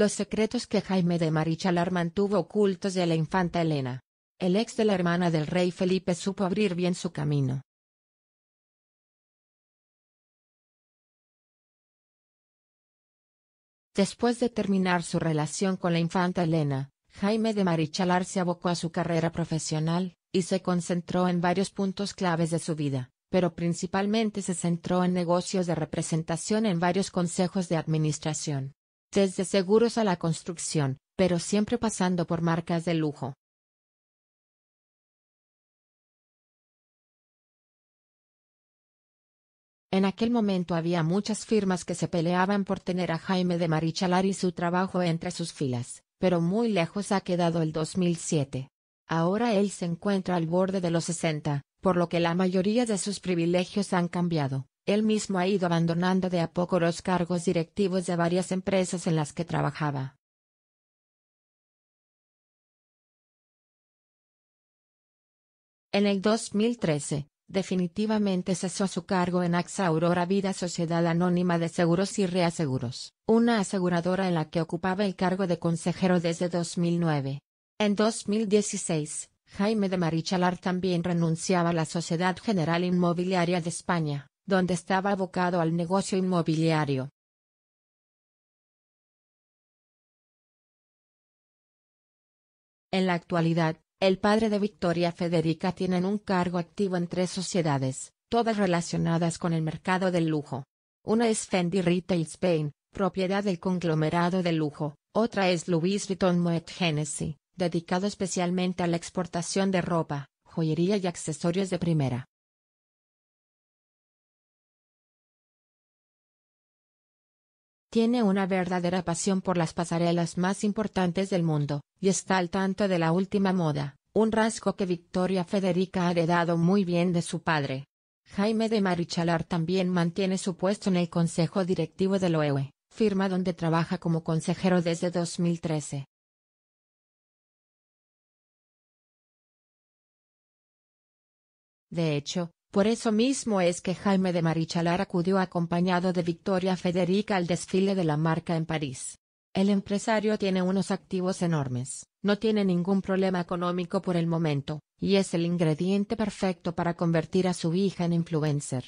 los secretos que Jaime de Marichalar mantuvo ocultos de la infanta Elena. El ex de la hermana del rey Felipe supo abrir bien su camino. Después de terminar su relación con la infanta Elena, Jaime de Marichalar se abocó a su carrera profesional, y se concentró en varios puntos claves de su vida, pero principalmente se centró en negocios de representación en varios consejos de administración. Desde seguros a la construcción, pero siempre pasando por marcas de lujo. En aquel momento había muchas firmas que se peleaban por tener a Jaime de Marichalar y su trabajo entre sus filas, pero muy lejos ha quedado el 2007. Ahora él se encuentra al borde de los 60, por lo que la mayoría de sus privilegios han cambiado. Él mismo ha ido abandonando de a poco los cargos directivos de varias empresas en las que trabajaba. En el 2013, definitivamente cesó su cargo en AXA Aurora Vida Sociedad Anónima de Seguros y Reaseguros, una aseguradora en la que ocupaba el cargo de consejero desde 2009. En 2016, Jaime de Marichalar también renunciaba a la Sociedad General Inmobiliaria de España, donde estaba abocado al negocio inmobiliario. En la actualidad, el padre de Victoria Federica tiene un cargo activo en tres sociedades, todas relacionadas con el mercado del lujo. Una es Fendi Retail Spain, propiedad del conglomerado de lujo, otra es Louis Vuitton Moet Hennessy, dedicado especialmente a la exportación de ropa, joyería y accesorios de primera. Tiene una verdadera pasión por las pasarelas más importantes del mundo, y está al tanto de la última moda, un rasgo que Victoria Federica ha heredado muy bien de su padre. Jaime de Marichalar también mantiene su puesto en el Consejo Directivo de Loewe, firma donde trabaja como consejero desde 2013. De hecho, por eso mismo es que Jaime de Marichalar acudió acompañado de Victoria Federica al desfile de la marca en París. El empresario tiene unos activos enormes, no tiene ningún problema económico por el momento, y es el ingrediente perfecto para convertir a su hija en influencer.